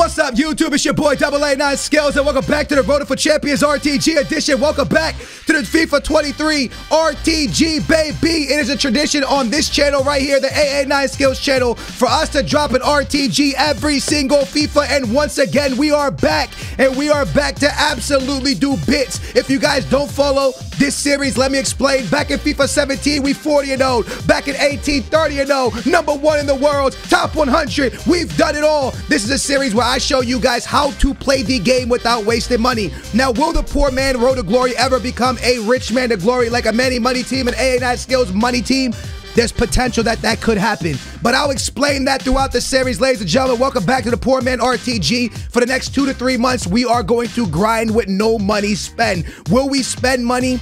What's up, YouTube? It's your boy Double A Nine Skills, and welcome back to the Voted for Champions RTG edition. Welcome back to the FIFA 23 RTG, baby. It is a tradition on this channel right here, the AA9skillz channel, for us to drop an RTG every single FIFA. And once again, we are back, and we are back to absolutely do bits. If you guys don't follow this series, let me explain. Back in FIFA 17, we 40 and 0. Back in 18, 30 and 0. Number one in the world, top 100. We've done it all. This is a series where I show you guys how to play the game without wasting money. Now, will the poor man road to glory ever become a rich man to glory like a Manny Money team and AA9skillz Money team? There's potential that that could happen. But I'll explain that throughout the series, ladies and gentlemen. Welcome back to the Poor Man RTG. For the next two to three months, we are going to grind with no money spent. Will we spend money?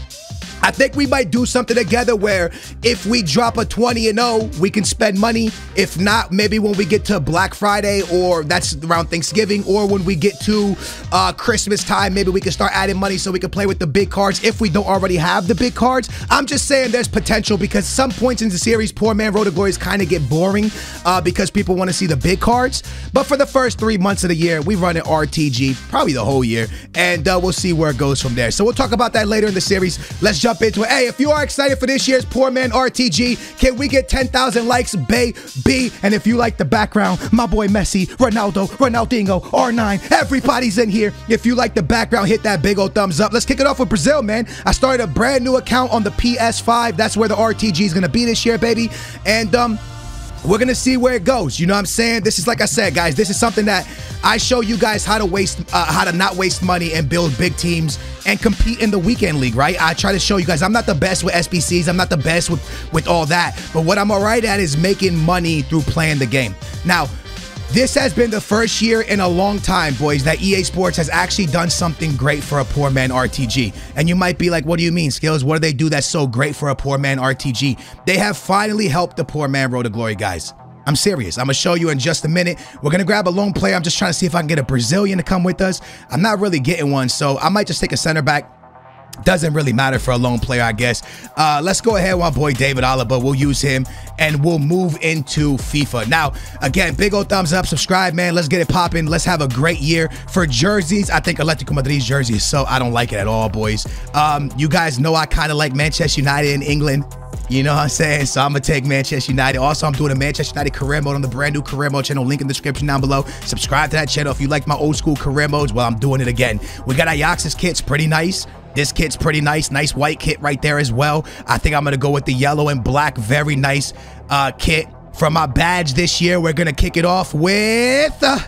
I think we might do something together where if we drop a 20 and 0, we can spend money. If not, maybe when we get to Black Friday or that's around Thanksgiving or when we get to uh, Christmas time, maybe we can start adding money so we can play with the big cards if we don't already have the big cards. I'm just saying there's potential because some points in the series, Poor Man Road to Glory kind of get boring uh, because people want to see the big cards. But for the first three months of the year, we run an RTG, probably the whole year, and uh, we'll see where it goes from there. So we'll talk about that later in the series. Let's jump into it. Hey, if you are excited for this year's Poor Man RTG, can we get 10,000 likes, baby? And if you like the background, my boy Messi, Ronaldo, Ronaldinho, R9, everybody's in here. If you like the background, hit that big old thumbs up. Let's kick it off with Brazil, man. I started a brand new account on the PS5. That's where the RTG is going to be this year, baby. And, um, we're gonna see where it goes. You know what I'm saying? This is like I said, guys. This is something that I show you guys how to waste, uh, how to not waste money and build big teams and compete in the weekend league. Right? I try to show you guys. I'm not the best with SBCs. I'm not the best with with all that. But what I'm alright at is making money through playing the game. Now. This has been the first year in a long time, boys, that EA Sports has actually done something great for a poor man RTG. And you might be like, what do you mean, Skills? What do they do that's so great for a poor man RTG? They have finally helped the poor man road to glory, guys. I'm serious. I'm gonna show you in just a minute. We're gonna grab a lone player. I'm just trying to see if I can get a Brazilian to come with us. I'm not really getting one, so I might just take a center back doesn't really matter for a lone player, I guess. Uh, let's go ahead, my boy David Oliver. We'll use him and we'll move into FIFA. Now, again, big old thumbs up, subscribe, man. Let's get it popping. Let's have a great year for jerseys. I think Atletico Madrid's jersey is so I don't like it at all, boys. Um, you guys know I kind of like Manchester United in England. You know what I'm saying? So I'm gonna take Manchester United. Also, I'm doing a Manchester United career mode on the brand new career mode channel. Link in the description down below. Subscribe to that channel if you like my old school career modes. Well, I'm doing it again. We got Ajax's kits, pretty nice. This kit's pretty nice. Nice white kit right there as well. I think I'm gonna go with the yellow and black. Very nice uh, kit. From my badge this year, we're gonna kick it off with. Uh,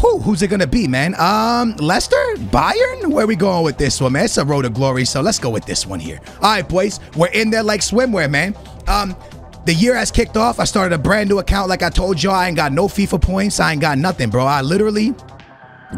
who, who's it gonna be, man? Um, Leicester? Bayern. Where we going with this one, man? It's a road to glory, so let's go with this one here. All right, boys, we're in there like swimwear, man. Um, the year has kicked off. I started a brand new account, like I told y'all. I ain't got no FIFA points. I ain't got nothing, bro. I literally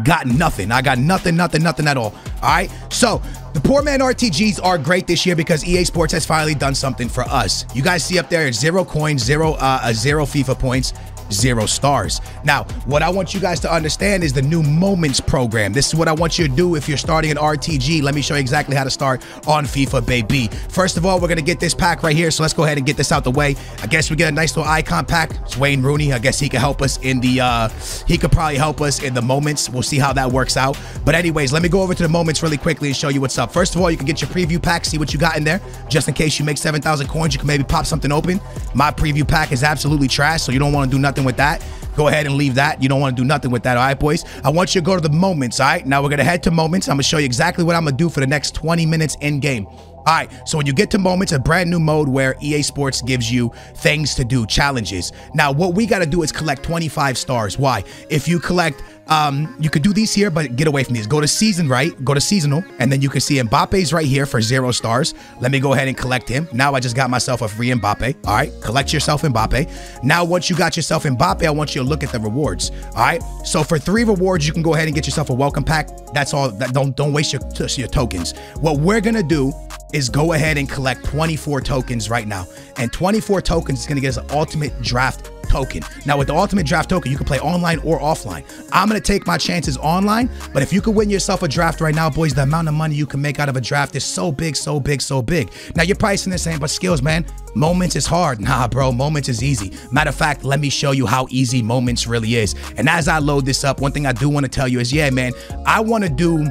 got nothing. I got nothing, nothing, nothing at all. All right. So the poor man RTGs are great this year because EA Sports has finally done something for us. You guys see up there zero coins, zero uh, uh zero FIFA points zero stars. Now, what I want you guys to understand is the new Moments program. This is what I want you to do if you're starting an RTG. Let me show you exactly how to start on FIFA, baby. First of all, we're going to get this pack right here. So let's go ahead and get this out the way. I guess we get a nice little icon pack. It's Wayne Rooney. I guess he could help us in the, uh, he could probably help us in the Moments. We'll see how that works out. But anyways, let me go over to the Moments really quickly and show you what's up. First of all, you can get your preview pack, see what you got in there. Just in case you make 7,000 coins, you can maybe pop something open. My preview pack is absolutely trash, so you don't want to do nothing with that. Go ahead and leave that. You don't want to do nothing with that, all right, boys? I want you to go to the moments, all right? Now we're going to head to moments. I'm going to show you exactly what I'm going to do for the next 20 minutes in game. All right, so when you get to moments, a brand new mode where EA Sports gives you things to do, challenges. Now, what we got to do is collect 25 stars. Why? If you collect um, you could do these here, but get away from these. Go to season, right? Go to seasonal, and then you can see Mbappe's right here for zero stars. Let me go ahead and collect him. Now I just got myself a free Mbappe. All right, collect yourself Mbappe. Now, once you got yourself Mbappe, I want you to look at the rewards. All right, so for three rewards, you can go ahead and get yourself a welcome pack. That's all. That don't don't waste your your tokens. What we're gonna do is go ahead and collect 24 tokens right now. And 24 tokens is to get us an ultimate draft token. Now, with the Ultimate Draft token, you can play online or offline. I'm going to take my chances online, but if you could win yourself a draft right now, boys, the amount of money you can make out of a draft is so big, so big, so big. Now, you're pricing this saying, but skills, man, moments is hard. Nah, bro, moments is easy. Matter of fact, let me show you how easy moments really is. And as I load this up, one thing I do want to tell you is, yeah, man, I want to do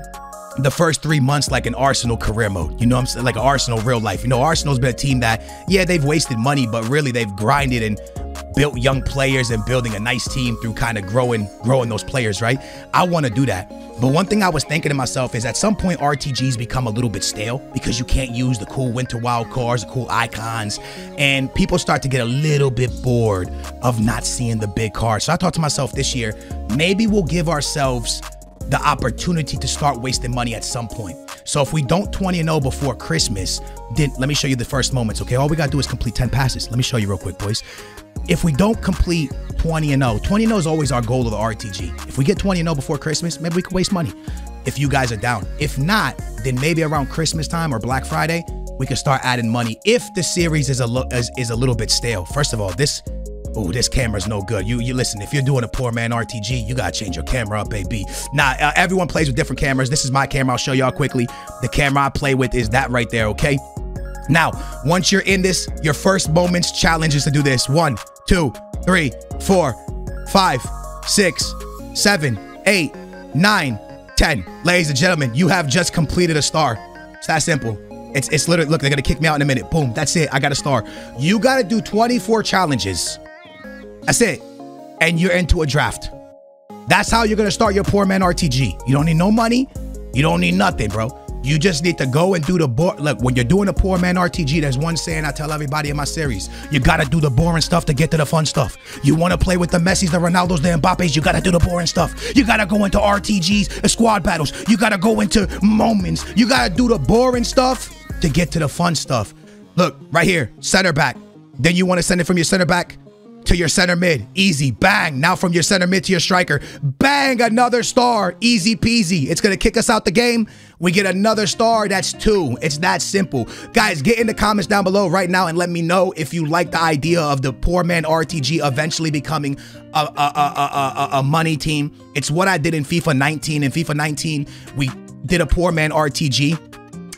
the first three months like an Arsenal career mode. You know I'm saying? Like Arsenal real life. You know, Arsenal's been a team that, yeah, they've wasted money, but really they've grinded and built young players and building a nice team through kind of growing growing those players, right? I want to do that. But one thing I was thinking to myself is at some point RTGs become a little bit stale because you can't use the cool winter wild cards, the cool icons, and people start to get a little bit bored of not seeing the big cards. So I thought to myself this year, maybe we'll give ourselves the opportunity to start wasting money at some point. So if we don't 20 and 0 before Christmas, then let me show you the first moments, okay? All we gotta do is complete 10 passes. Let me show you real quick, boys if we don't complete 20 and 0, 20 and 0 is always our goal of the RTG. If we get 20 and 0 before Christmas, maybe we could waste money if you guys are down. If not, then maybe around Christmas time or Black Friday, we could start adding money if the series is a is, is a little bit stale. First of all, this oh this camera's no good. You you listen, if you're doing a poor man RTG, you gotta change your camera up, baby. Now uh, everyone plays with different cameras. This is my camera. I'll show y'all quickly. The camera I play with is that right there. Okay. Now, once you're in this, your first moments challenge is to do this. One, two, three, four, five, six, seven, eight, nine, ten. Ladies and gentlemen, you have just completed a star. It's that simple. It's it's literally look, they're gonna kick me out in a minute. Boom, that's it. I got a star. You gotta do 24 challenges. That's it. And you're into a draft. That's how you're gonna start your poor man RTG. You don't need no money, you don't need nothing, bro. You just need to go and do the board. Look, when you're doing a poor man RTG, there's one saying I tell everybody in my series: you gotta do the boring stuff to get to the fun stuff. You want to play with the Messi's, the Ronaldos, the Mbappe's, you gotta do the boring stuff. You gotta go into RTGs, and uh, squad battles. You gotta go into moments. You gotta do the boring stuff to get to the fun stuff. Look, right here, center back. Then you want to send it from your center back to your center mid. Easy. Bang. Now from your center mid to your striker. Bang. Another star. Easy peasy. It's going to kick us out the game. We get another star. That's two. It's that simple. Guys, get in the comments down below right now and let me know if you like the idea of the poor man RTG eventually becoming a, a, a, a, a money team. It's what I did in FIFA 19. In FIFA 19, we did a poor man RTG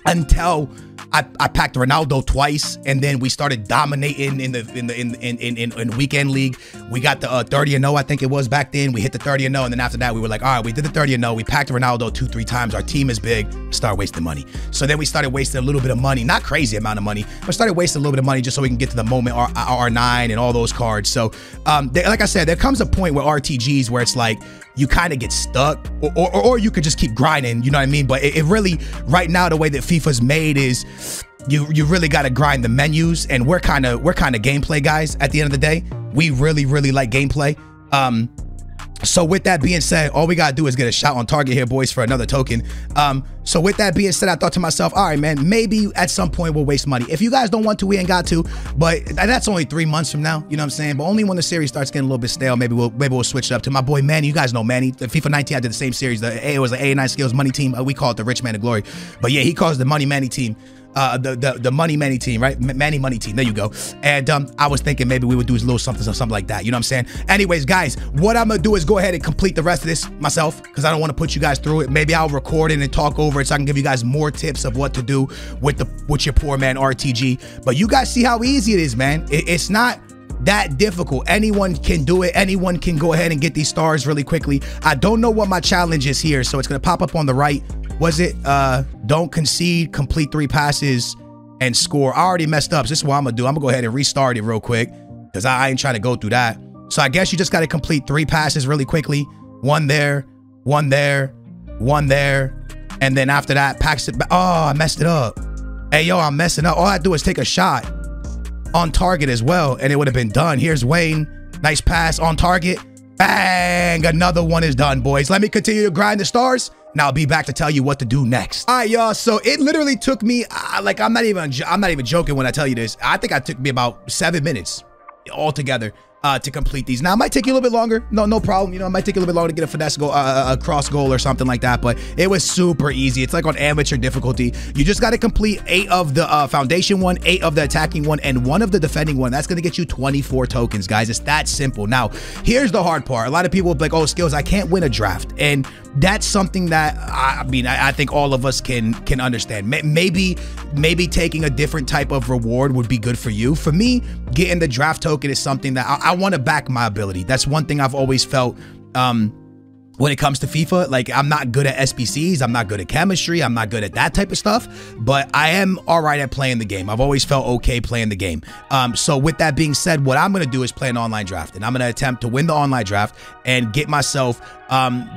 until I, I packed Ronaldo twice, and then we started dominating in the in the in in in, in weekend league. We got the uh, 30 and 0, I think it was back then. We hit the 30 and 0, and then after that, we were like, all right, we did the 30 and 0. We packed Ronaldo two three times. Our team is big. Start wasting money. So then we started wasting a little bit of money, not crazy amount of money, but started wasting a little bit of money just so we can get to the moment R, R9 and all those cards. So um, they, like I said, there comes a point with RTGs where it's like you kind of get stuck, or, or, or you could just keep grinding. You know what I mean? But it, it really, right now, the way that FIFA's made is you you really got to grind the menus and we're kind of we're kind of gameplay guys at the end of the day we really really like gameplay um so with that being said, all we gotta do is get a shot on target here, boys, for another token. Um, so with that being said, I thought to myself, all right, man, maybe at some point we'll waste money. If you guys don't want to, we ain't got to. But that's only three months from now. You know what I'm saying? But only when the series starts getting a little bit stale, maybe we'll maybe we'll switch it up to my boy Manny. You guys know Manny. The FIFA 19, I did the same series. The it was the A9 Skills Money Team. Uh, we call it the Rich Man of Glory. But yeah, he calls the Money Manny team uh, the, the the money Manny team, right? Manny money team. There you go. And um, I was thinking maybe we would do a little something or something like that. You know what I'm saying? Anyways, guys, what I'm gonna do is go ahead and complete the rest of this myself because I don't want to put you guys through it. Maybe I'll record it and talk over it so I can give you guys more tips of what to do with the with your poor man RTG. But you guys see how easy it is, man. It, it's not that difficult. Anyone can do it. Anyone can go ahead and get these stars really quickly. I don't know what my challenge is here, so it's gonna pop up on the right was it uh don't concede, complete three passes, and score? I already messed up. So this is what I'm gonna do. I'm gonna go ahead and restart it real quick because I, I ain't trying to go through that. So I guess you just got to complete three passes really quickly. One there, one there, one there, and then after that, packs it back. Oh, I messed it up. Hey, yo, I'm messing up. All I do is take a shot on target as well, and it would have been done. Here's Wayne. Nice pass on target. Bang! Another one is done, boys. Let me continue to grind the stars. Now I'll be back to tell you what to do next. All right, y'all. So it literally took me, uh, like, I'm not even, I'm not even joking when I tell you this. I think I took me about seven minutes altogether uh, to complete these. Now, it might take you a little bit longer. No, no problem. You know, it might take you a little bit longer to get a finesse goal, uh, a cross goal or something like that, but it was super easy. It's like on amateur difficulty. You just got to complete eight of the uh, foundation one, eight of the attacking one, and one of the defending one. That's going to get you 24 tokens, guys. It's that simple. Now, here's the hard part. A lot of people like, oh, skills, I can't win a draft. And that's something that, I mean, I, I think all of us can can understand. Maybe, maybe taking a different type of reward would be good for you. For me, getting the draft token is something that I, I want to back my ability. That's one thing I've always felt um, when it comes to FIFA. Like, I'm not good at SBCs. I'm not good at chemistry. I'm not good at that type of stuff, but I am all right at playing the game. I've always felt okay playing the game. Um, so, with that being said, what I'm going to do is play an online draft, and I'm going to attempt to win the online draft and get myself. Um,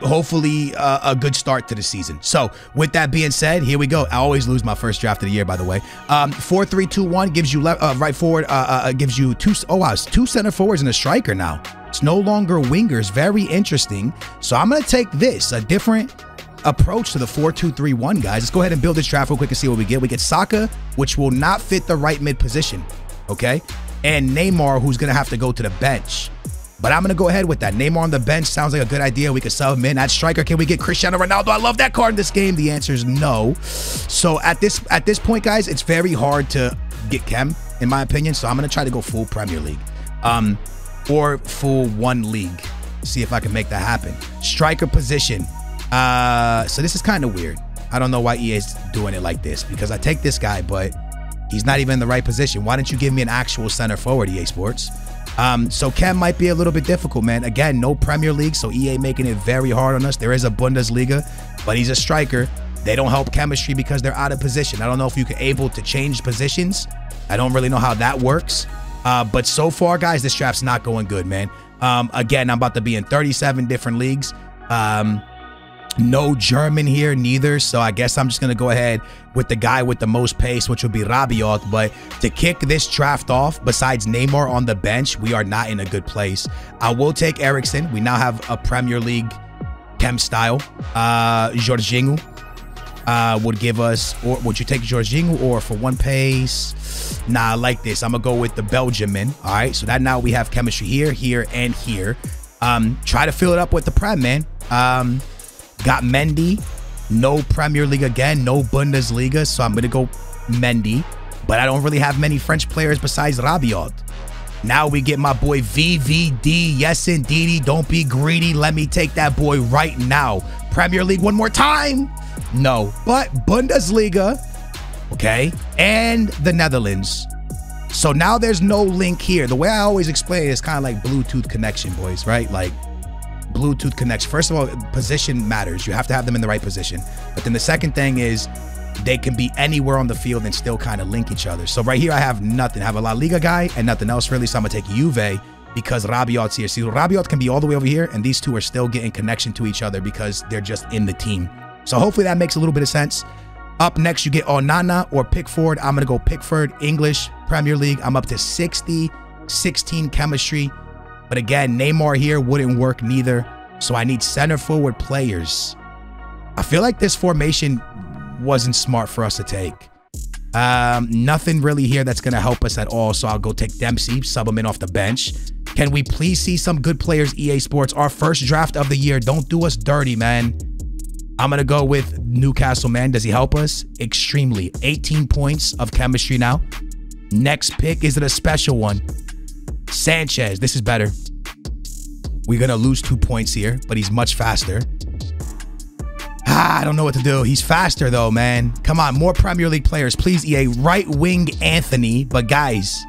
hopefully uh, a good start to the season. So with that being said, here we go. I always lose my first draft of the year, by the way. Um, four, three, two, one gives you left, uh, right forward. Uh, uh, uh, gives you two. Oh wow, it's two center forwards and a striker now. It's no longer wingers. Very interesting. So I'm gonna take this a different approach to the 4-2-3-1, guys. Let's go ahead and build this draft real quick and see what we get. We get Saka, which will not fit the right mid position. Okay. And Neymar, who's gonna have to go to the bench. But I'm going to go ahead with that. Neymar on the bench sounds like a good idea. We could sub him in. At striker, can we get Cristiano Ronaldo? I love that card in this game. The answer is no. So at this at this point, guys, it's very hard to get Chem, in my opinion. So I'm going to try to go full Premier League. Um, or full one league. See if I can make that happen. Striker position. Uh, so this is kind of weird. I don't know why EA is doing it like this because I take this guy, but he's not even in the right position. Why don't you give me an actual center forward, EA Sports? Um, so Chem might be a little bit difficult, man. Again, no Premier League, so EA making it very hard on us. There is a Bundesliga, but he's a striker. They don't help chemistry because they're out of position. I don't know if you can able to change positions. I don't really know how that works. Uh, but so far, guys, this draft's not going good, man. Um, again, I'm about to be in 37 different leagues. Um, no German here, neither. So I guess I'm just going to go ahead with the guy with the most pace, which would be Rabiot. But to kick this draft off, besides Neymar on the bench, we are not in a good place. I will take Eriksen. We now have a Premier League chem style. Uh, Jorginho uh, would give us, or would you take Jorginho or for one pace? Nah, I like this. I'm to go with the Belgian man. All right. So that now we have chemistry here, here, and here. Um, try to fill it up with the Prem, man. Um, Got Mendy. No Premier League again. No Bundesliga. So I'm to go Mendy. But I don't really have many French players besides Rabiot. Now we get my boy VVD. Yes, indeedy. Don't be greedy. Let me take that boy right now. Premier League one more time. No, but Bundesliga. Okay. And the Netherlands. So now there's no link here. The way I always explain it is kind of like Bluetooth connection, boys, right? Like Bluetooth connection. First of all, position matters. You have to have them in the right position. But then the second thing is they can be anywhere on the field and still kind of link each other. So right here, I have nothing. I have a La Liga guy and nothing else really. So I'm going to take Juve because Rabiot's here. See, Rabiot can be all the way over here, and these two are still getting connection to each other because they're just in the team. So hopefully that makes a little bit of sense. Up next, you get Onana or Pickford. I'm going to go Pickford, English, Premier League. I'm up to 60, 16 chemistry. But again, Neymar here wouldn't work neither. So I need center forward players. I feel like this formation wasn't smart for us to take. Um, nothing really here that's going to help us at all. So I'll go take Dempsey, sub him in off the bench. Can we please see some good players, EA Sports? Our first draft of the year. Don't do us dirty, man. I'm going to go with Newcastle, man. Does he help us? Extremely. 18 points of chemistry now. Next pick, is it a special one? Sanchez, this is better. We're going to lose two points here, but he's much faster. Ah, I don't know what to do. He's faster, though, man. Come on, more Premier League players. Please, EA. Right wing Antony. But, guys,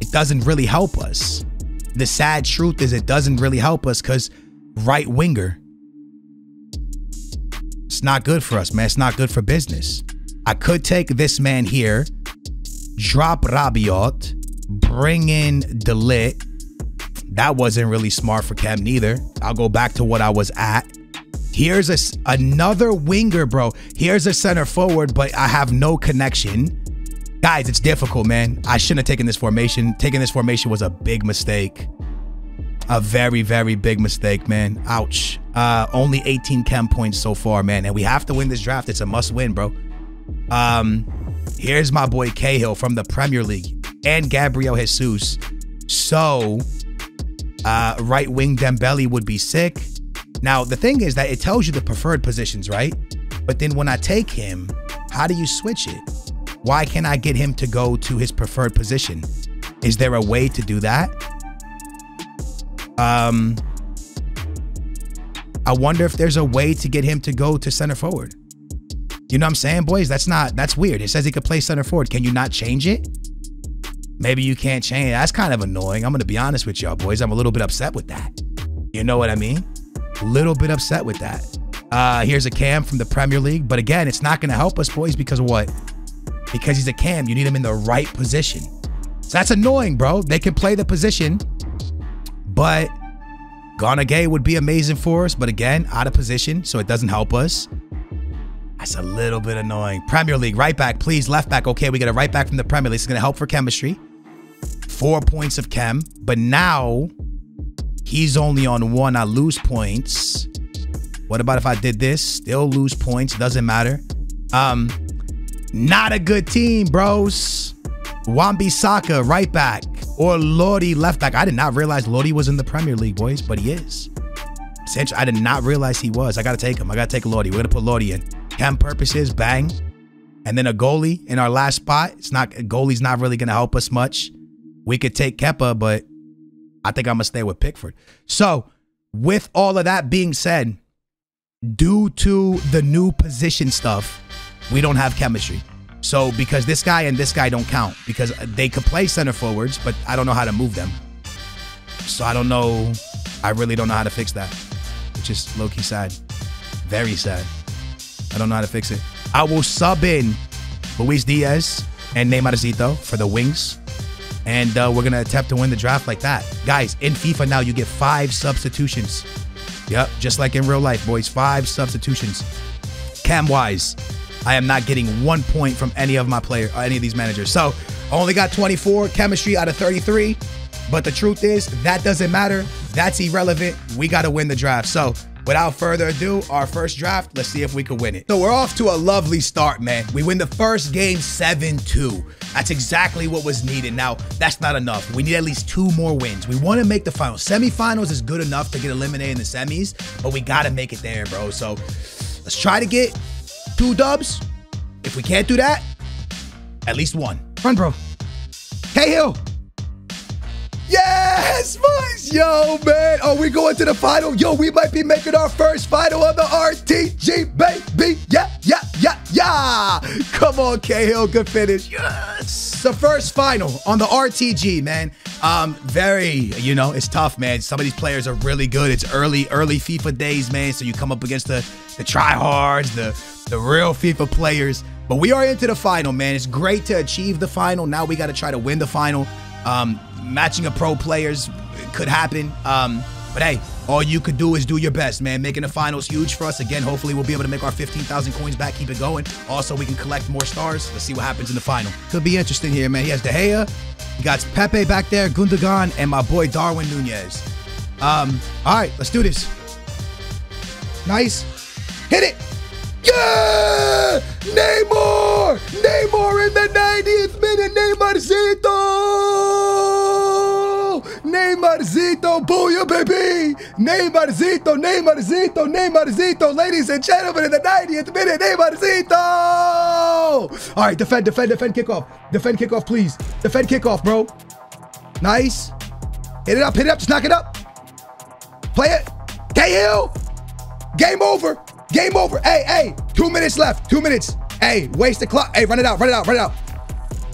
it doesn't really help us. The sad truth is it doesn't really help us because right winger, it's not good for us, man. It's not good for business. I could take this man here, drop Rabiot, bring in De Ligt. That wasn't really smart for Chem neither. I'll go back to what I was at. Here's a, another winger, bro. Here's a center forward, but I have no connection. Guys, it's difficult, man. I shouldn't have taken this formation. Taking this formation was a big mistake. A very, very big mistake, man. Ouch. Uh, only 18 chem points so far, man. And we have to win this draft. It's a must win, bro. Um, here's my boy Cahill from the Premier League and Gabriel Jesus. So, uh, right wing Dembele would be sick. Now, the thing is that it tells you the preferred positions, right? But then when I take him, how do you switch it? Why can't I get him to go to his preferred position? Is there a way to do that? Um, I wonder if there's a way to get him to go to center forward. You know what I'm saying, boys? That's not, that's weird. It says he could play center forward. Can you not change it? Maybe you can't change. That's kind of annoying. I'm to be honest with y'all, boys. I'm a little bit upset with that. You know what I mean? A little bit upset with that. Uh, here's a cam from the Premier League. But again, it's not to help us, boys, because of what? Because he's a cam. You need him in the right position. So that's annoying, bro. They can play the position, but Gana Gueye would be amazing for us. But again, out of position, so it doesn't help us. That's a little bit annoying. Premier League, right back, please. Left back. Okay, we get a right back from the Premier League. It's going to help for chemistry. Four points of chem. But now he's only on one. I lose points. What about if I did this? Still lose points. Doesn't matter. Um, not a good team, bros. Wan-Bissaka, right back. Or Lodi, left back. I did not realize Lodi was in the Premier League, boys, but he is. Essentially, I did not realize he was. I got to take him. I got to take Lodi. We're to put Lodi in. Chem purposes, bang. And then a goalie in our last spot. It's not, goalie's not really going to help us much. We could take Kepa, but I think I'm to stay with Pickford. So, with all of that being said, due to the new position stuff, we don't have chemistry. So because this guy and this guy don't count because they could play center forwards, but I don't know how to move them. So I don't know. I really don't know how to fix that, which is low key sad. Very sad. I don't know how to fix it. I will sub in Luis Diaz and Neymar Zito for the wings. And uh, we're going to attempt to win the draft like that. Guys, in FIFA now, you get five substitutions. Yep, just like in real life, boys. Five substitutions. Cam wise, I am not getting one point from any of my player, uh, any of these managers. So I only got 24 chemistry out of 33. But the truth is, that doesn't matter. That's irrelevant. We got to win the draft. So without further ado, our first draft, let's see if we can win it. So we're off to a lovely start, man. We win the first game 7-2. That's exactly what was needed. Now, that's not enough. We need at least two more wins. We want to make the finals. Semifinals is good enough to get eliminated in the semis, but we got to make it there, bro. So let's try to get two dubs. If we can't do that, at least one. Run, bro. Cahill. Yes, boys. Yo, man. Are we going to the final. Yo, we might be making our first final of the RTG, baby. Yeah, yeah, yeah, yeah. Come on, Cahill. Good finish. Yes. The first final on the RTG, man. Um, very, you know, it's tough, man. Some of these players are really good. It's early, early FIFA days, man. So you come up against the the tryhards, the the real FIFA players. But we are into the final, man. It's great to achieve the final. Now we got to try to win the final. Um, matching a pro players could happen. Um, but hey, all you could do is do your best, man. Making the finals huge for us. Again, hopefully we'll be able to make our 15,000 coins back, keep it going. Also, we can collect more stars. Let's see what happens in the final. Could be interesting here, man. He has De Gea. Got Pepe back there, Gundogan, and my boy Darwin Nunez. Um, all right, let's do this. Nice. Hit it. Yeah! Neymar! Neymar in the 90th minute. Neymarzito! Neymarzito, booyah, baby! Neymarzito, Neymarzito, Neymarzito. Ladies and gentlemen, in the 90th minute, Neymarzito! All right, defend, defend, defend kickoff. Defend kickoff, please. Defend kickoff, bro. Nice. Hit it up, hit it up, just knock it up. Play it. Cahill! Game over. Game over. Hey, hey, two minutes left. Two minutes. Hey, waste the clock. Hey, run it out, run it out, run it out.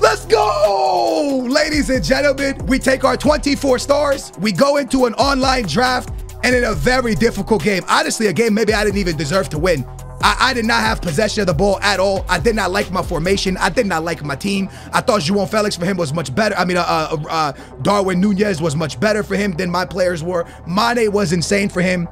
Let's go! Ladies and gentlemen, we take our 24 stars. We go into an online draft and in a very difficult game. Honestly, a game maybe I didn't even deserve to win. I, I, did not have possession of the ball at all. I did not like my formation. I did not like my team. I thought João Felix for him was much better. I mean, uh, uh, uh, Darwin Nunez was much better for him than my players were. Mane was insane for him.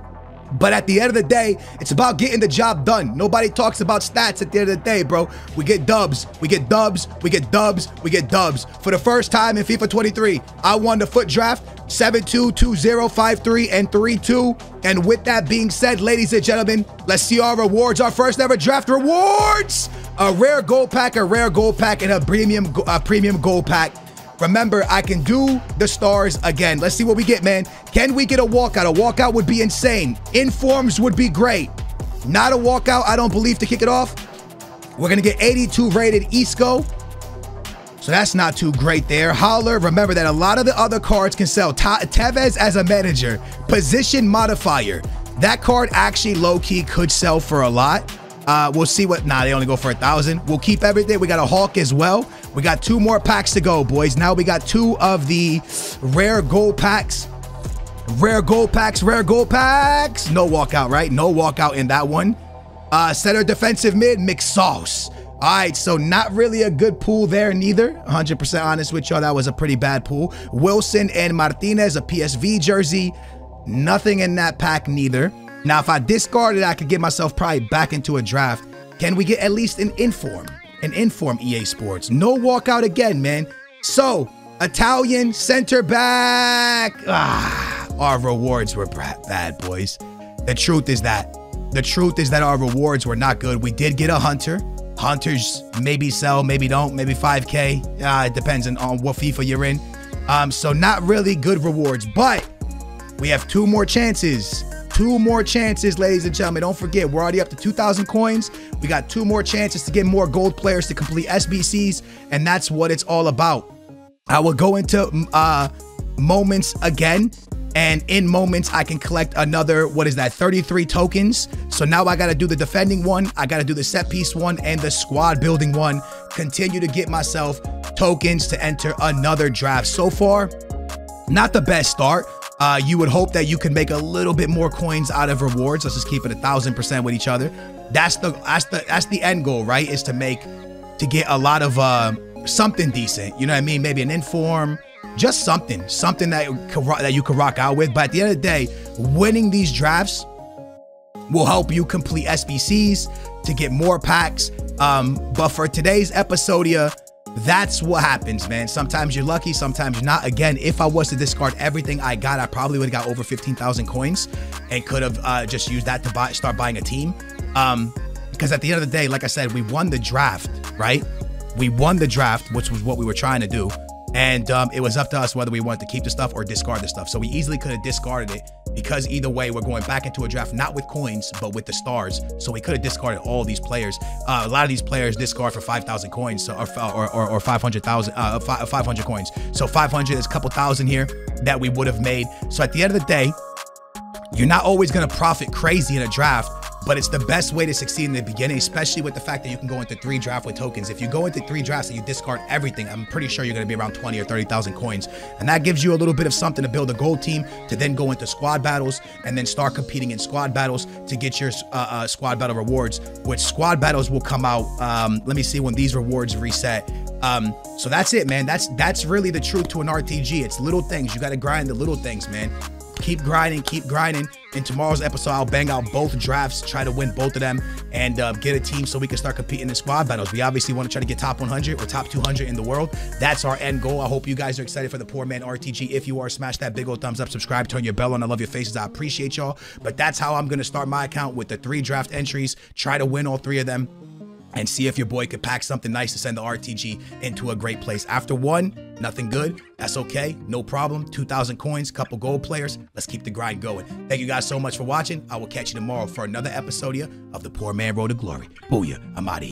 But at the end of the day, it's about getting the job done. Nobody talks about stats at the end of the day, bro. We get dubs. We get dubs. We get dubs. We get dubs. For the first time in FIFA 23, I won the FUT draft 7-2, 2-0, 5-3, and 3-2. And with that being said, ladies and gentlemen, let's see our rewards. Our first ever draft rewards. A rare gold pack, a rare gold pack, and a premium, a premium gold pack. Remember, I can do the stars again. Let's see what we get, man. Can we get a walkout? A walkout would be insane. Informs would be great. Not a walkout, I don't believe, to kick it off. We're going to get 82 rated Isco. So that's not too great there. Holler, remember that a lot of the other cards can sell. Tevez as a manager, position modifier. That card actually low-key could sell for a lot. Uh, we'll see what. Nah, they only go for a thousand. We'll keep everything. We got a Hawk as well. We got two more packs to go, boys. Now we got two of the rare gold packs. Rare gold packs, rare gold packs. No walkout, right? No walkout in that one. Uh, center defensive mid, McSauce. All right, so not really a good pool there neither. 100% honest with y'all, that was a pretty bad pool. Wilson and Martinez, a PSV jersey. Nothing in that pack neither. Now, if I discard it, I could get myself probably back into a draft. Can we get at least an inform? An inform EA Sports. No walkout again, man. So, Italian center back. Ah, our rewards were bad, boys. The truth is that. The truth is that our rewards were not good. We did get a hunter. Hunters maybe sell, maybe don't, maybe 5K. Uh, it depends on, on what FIFA you're in. Um, so not really good rewards, but we have two more chances. Two more chances, ladies and gentlemen. Don't forget, we're already up to 2,000 coins. We got two more chances to get more gold players to complete SBCs, and that's what it's all about. I will go into uh, moments again and in moments, I can collect another, what is that, 33 tokens. So now I got to do the defending one, I got to do the set piece one, and the squad building one. Continue to get myself tokens to enter another draft. So far, not the best start. Uh, you would hope that you can make a little bit more coins out of rewards. Let's just keep it a thousand percent with each other. That's the that's the that's the end goal, right? Is to make to get a lot of uh, something decent. You know what I mean? Maybe an inform, just something, something that that you can rock out with. But at the end of the day, winning these drafts will help you complete SBCs to get more packs. Um, but for today's episodia, that's what happens, man. Sometimes you're lucky, sometimes you're not. Again, if I was to discard everything I got, I probably would have got over 15,000 coins and could have uh, just used that to buy, start buying a team. Um, because at the end of the day, like I said, we won the draft, right? We won the draft, which was what we were trying to do. And um, it was up to us whether we wanted to keep the stuff or discard the stuff. So we easily could have discarded it because either way, we're going back into a draft, not with coins, but with the stars. So we could have discarded all these players. Uh, a lot of these players discard for 5,000 coins so, or, or, or 500,000, uh, 500 coins. So 500 is a couple thousand here that we would have made. So at the end of the day, you're not always going to profit crazy in a draft but it's the best way to succeed in the beginning, especially with the fact that you can go into three draft with tokens. If you go into three drafts and you discard everything, I'm pretty sure you're going to be around 20 or 30,000 coins. And that gives you a little bit of something to build a gold team to then go into squad battles and then start competing in squad battles to get your uh, uh, squad battle rewards, which squad battles will come out. Um, let me see when these rewards reset. Um, so that's it, man. That's that's really the truth to an RTG. It's little things. You got to grind the little things, man keep grinding, keep grinding. In tomorrow's episode, I'll bang out both drafts, try to win both of them, and uh, get a team so we can start competing in squad battles. We obviously want to try to get top 100 or top 200 in the world. That's our end goal. I hope you guys are excited for the Poor Man RTG. If you are, smash that big old thumbs up, subscribe, turn your bell on. I love your faces. I appreciate y'all. But that's how I'm going to start my account with the three draft entries. Try to win all three of them and see if your boy could pack something nice to send the RTG into a great place. After one, nothing good. That's okay. No problem. 2,000 coins, couple gold players. Let's keep the grind going. Thank you guys so much for watching. I will catch you tomorrow for another episode of The Poor Man Road to Glory. Booyah. I'm out of here.